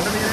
Gracias.